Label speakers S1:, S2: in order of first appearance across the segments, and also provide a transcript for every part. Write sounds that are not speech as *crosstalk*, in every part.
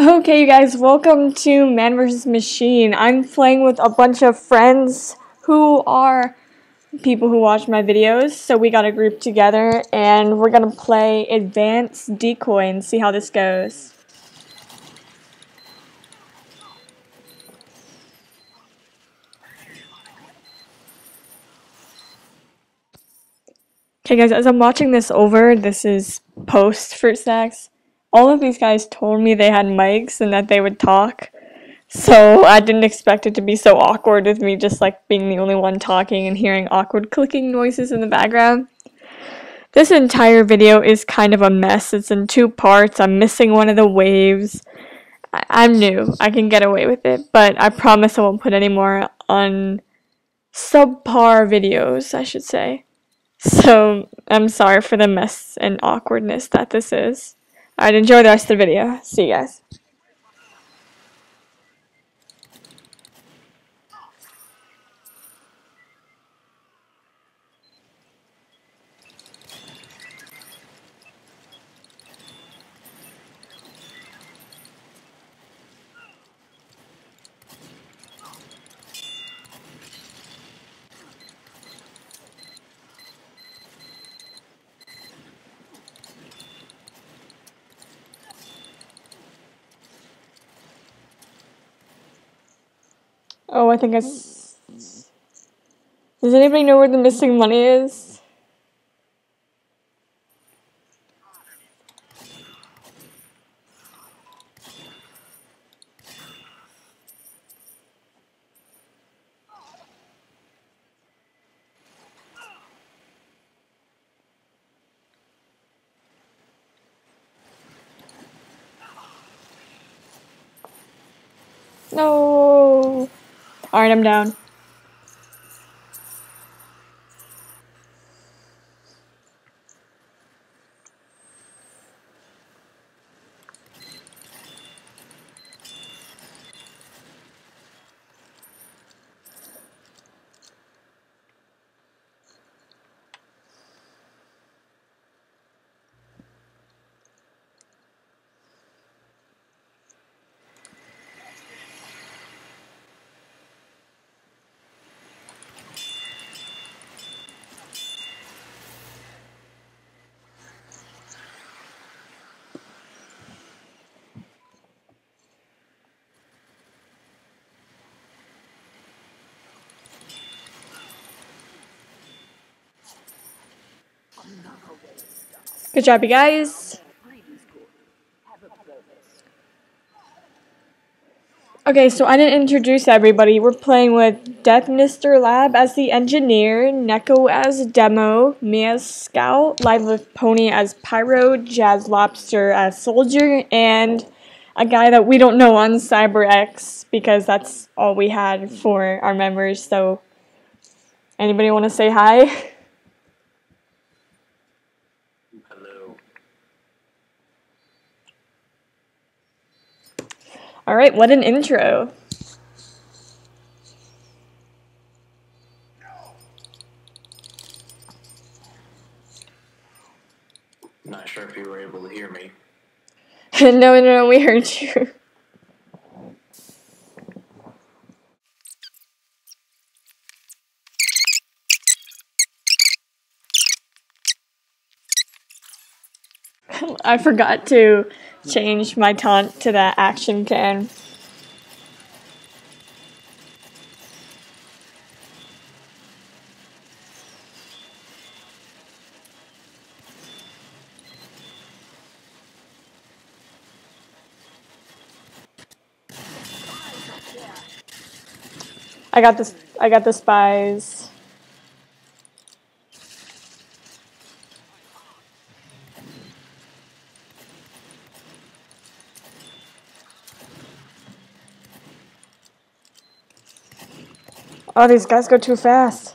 S1: Okay, you guys, welcome to Mann vs. Machine. I'm playing with a bunch of friends who are people who watch my videos. So we got a group together and we're gonna play Advanced Decoy and see how this goes. Okay guys, as I'm watching this over, this is post Fruit Snacks. All of these guys told me they had mics and that they would talk. So I didn't expect it to be so awkward with me just like being the only one talking and hearing awkward clicking noises in the background. This entire video is kind of a mess. It's in two parts. I'm missing one of the waves. I- am new. I can get away with it, but I promise I won't put any more on subpar videos, I should say. So I'm sorry for the mess and awkwardness that this is. Alright, enjoy the rest of the video. See you guys. Oh, I think I. S- Does anybody know where the missing money is? No. Alright, I'm down. Good job, you guys. Okay, so I didn't introduce everybody. We're playing with Death Mister Lab as the engineer, Neko as demo, me as scout, Live with Pony as pyro, Jazz Lobster as soldier, and a guy that we don't know on CyberX because that's all we had for our members. So, anybody want to say hi? *laughs* All right, what an intro.
S2: Not sure if you were able to hear me. *laughs*
S1: no, no, no, we heard you. *laughs* I forgot to change my taunt to that action can. I got this. I got the spies. Oh, these guys go too fast.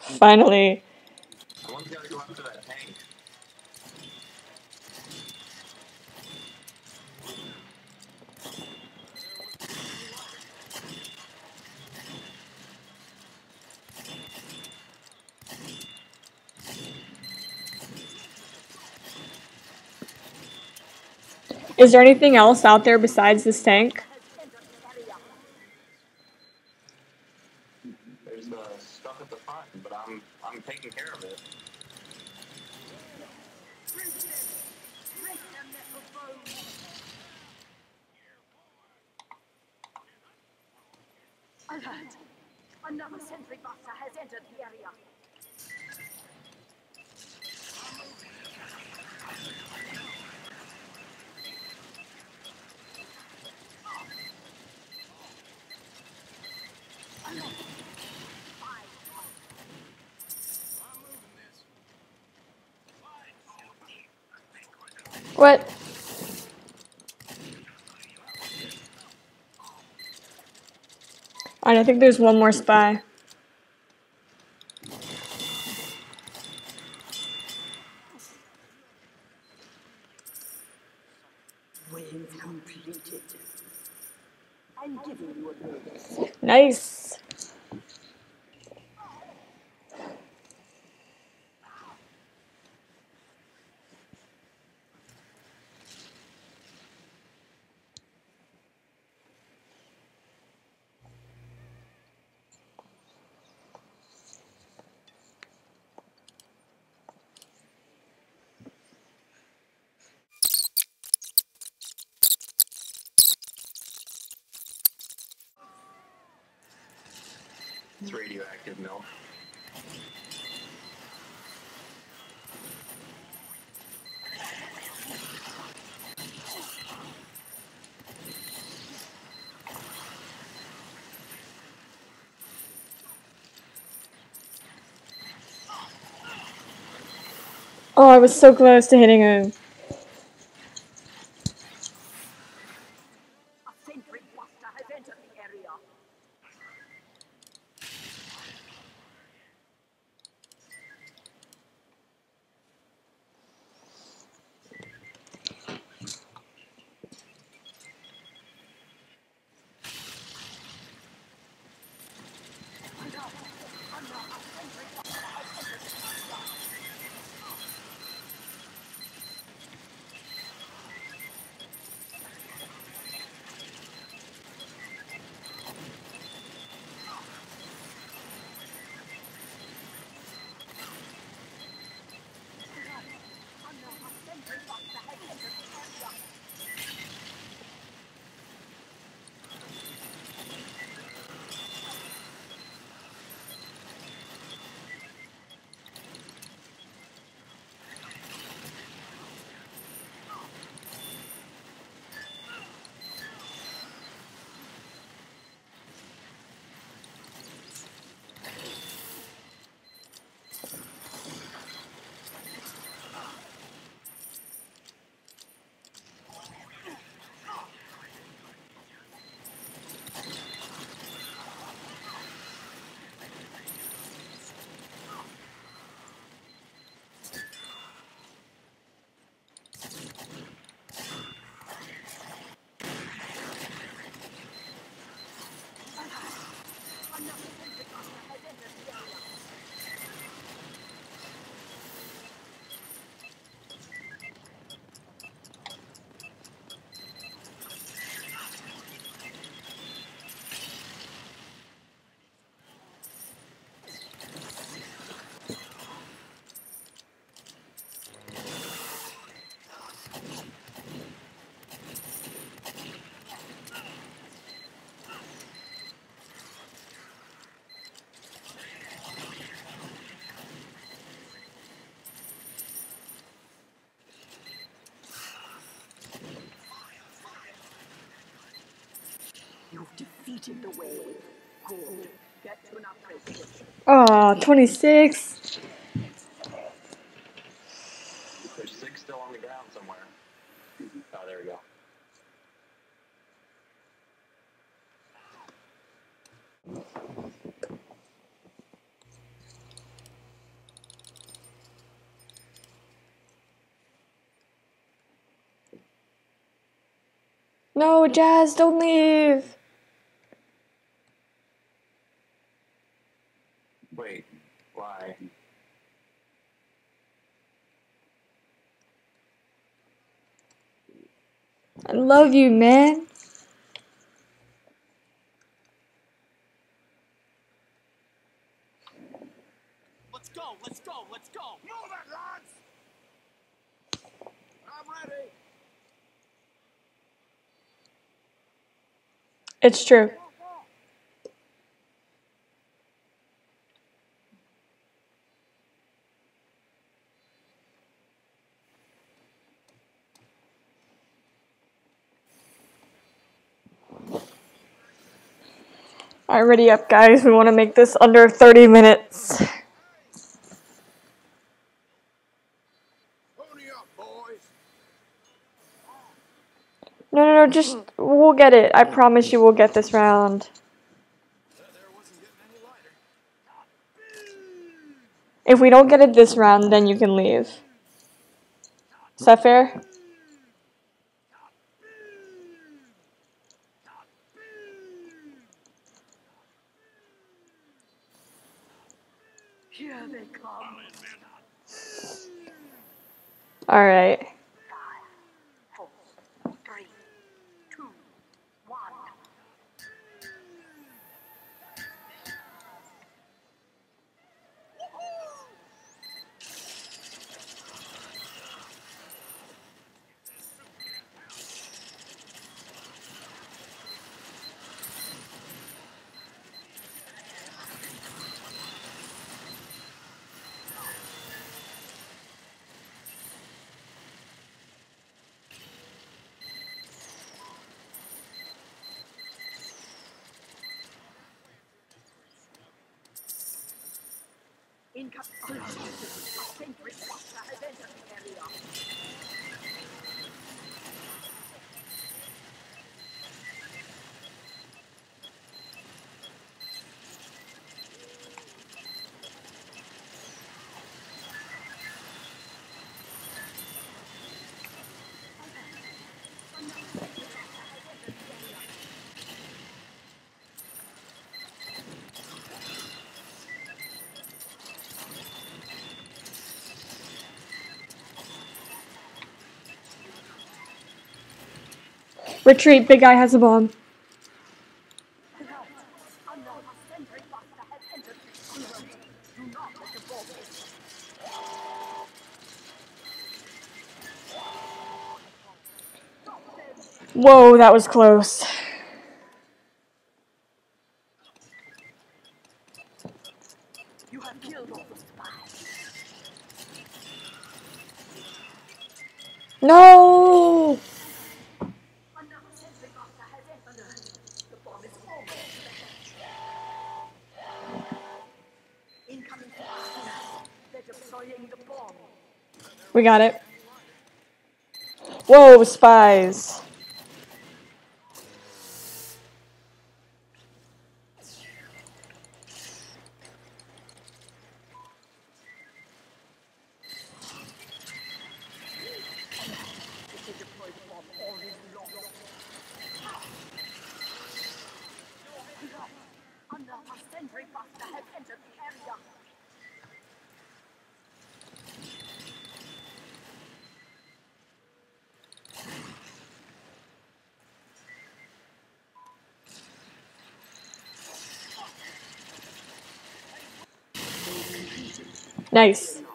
S1: Finally. Is there anything else out there besides this tank?
S2: There's the stuff at the front, but I'm I'm taking care of it.
S3: Alert! Another sentry buster has entered the area.
S1: What? Alright, I think there's one more spy. Nice.
S2: It's radioactive milk.
S1: Oh, I was so close to hitting him. Oh, 26.
S2: There's six still on the ground somewhere. Oh, there we go.
S1: No, Jazz, don't leave. Love you, man.
S4: Let's go, let's go, let's go.
S5: Move it, lads! I'm ready.
S1: It's true. Alright, ready up, guys. We want to make this under 30 minutes.
S5: Pony up, boys.
S1: No, no, no, just, we'll get it. I promise you we'll get this round.
S5: That there wasn't getting any lighter.
S1: If we don't get it this round, then you can leave. Is that fair? Alright.
S3: Five, Income.
S1: Retreat, big guy has a bomb. Whoa, that was close. We got it. Whoa, spies.
S3: If they deploy the bomb, all is lost. Unknown Sentry Buster has entered the area.
S1: Nice.